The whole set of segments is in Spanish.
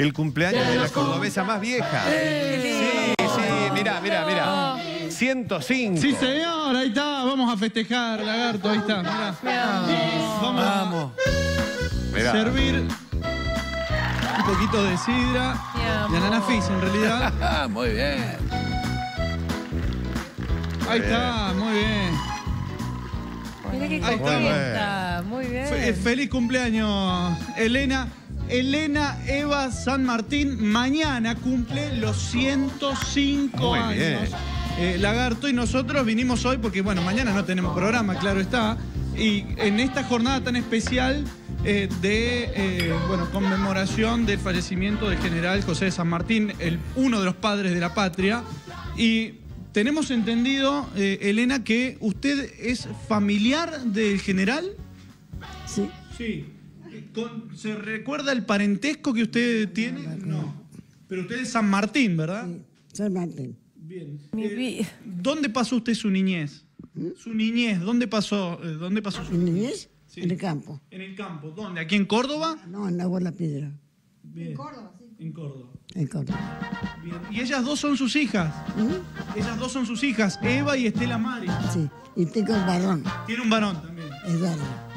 el cumpleaños de la cordobesa más vieja. Sí, sí, mirá, mirá, mirá. 105. Sí, señor, ahí está. Vamos a festejar, lagarto, ahí está. Mirá. Vamos, Mirá. servir un poquito de sidra y ananafis, en realidad. Ah, muy bien. Ahí está, muy bien. Mira qué Ahí está. contenta. Muy bien. Fe- feliz cumpleaños, Elena. Elena Eva San Martín mañana cumple los 105 Muy años. bien. Eh, Lagarto y nosotros vinimos hoy porque, bueno, mañana no tenemos programa, claro está. Y en esta jornada tan especial eh, de, eh, bueno, conmemoración del fallecimiento del general José de San Martín, el, uno de los padres de la patria. Y tenemos entendido, eh, Elena, que usted es familiar del general. Sí, Sí. Con- ¿Se recuerda el parentesco que usted tiene? No. Pero usted es San Martín, ¿verdad? San Martín. Bien. Eh. ¿Dónde pasó usted su niñez? Su niñez, ¿dónde pasó, eh, dónde pasó su ¿En niñez? Sí. En el campo. En el campo. ¿Dónde? ¿Aquí en Córdoba? No, en Agua la Piedra. Bien. En Córdoba, sí. En Córdoba. En Córdoba. Bien. Y ellas dos son sus hijas. ¿Mm? Ellas dos son sus hijas, Eva y Estela Mari. Sí. Y tengo el varón, Tiene un varón también. Eduardo.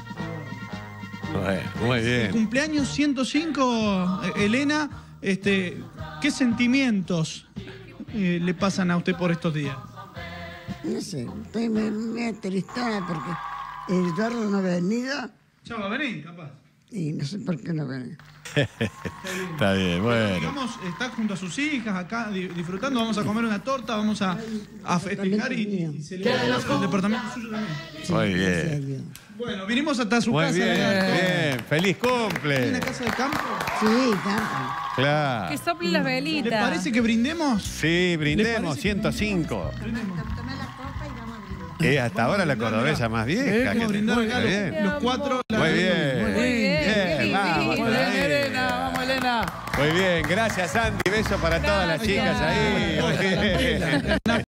Bueno, muy El bien. cumpleaños 105, eh, Elena, este, ¿qué sentimientos eh, le pasan a usted por estos días? No sé, estoy me- medio tristada porque el Eduardo no ha venido Ya va a venir, capaz. y no sé por qué no viene. Está bien, bueno. Digamos, está junto a sus hijas acá di- disfrutando, vamos a comer una torta, vamos a, a festejar y, y celebrar el departamento suyo también. Muy bien. Bueno, vinimos hasta su Muy casa. bien, bien. Feliz ¿Tiene cumple. una casa de campo? Sí, campo. Que Claro. sople las ¿Le velitas. parece que brindemos? Sí, ¿Le brindemos, parece? 105. Brindemos. Es hasta ahora la cordobesa más vieja. A que brindar Muy acá los, bien. los cuatro. Muy bien. Muy bien. vamos. Elena. Vamos, Elena. Muy bien, gracias Andy, beso para todas las chicas ahí. Muy bien.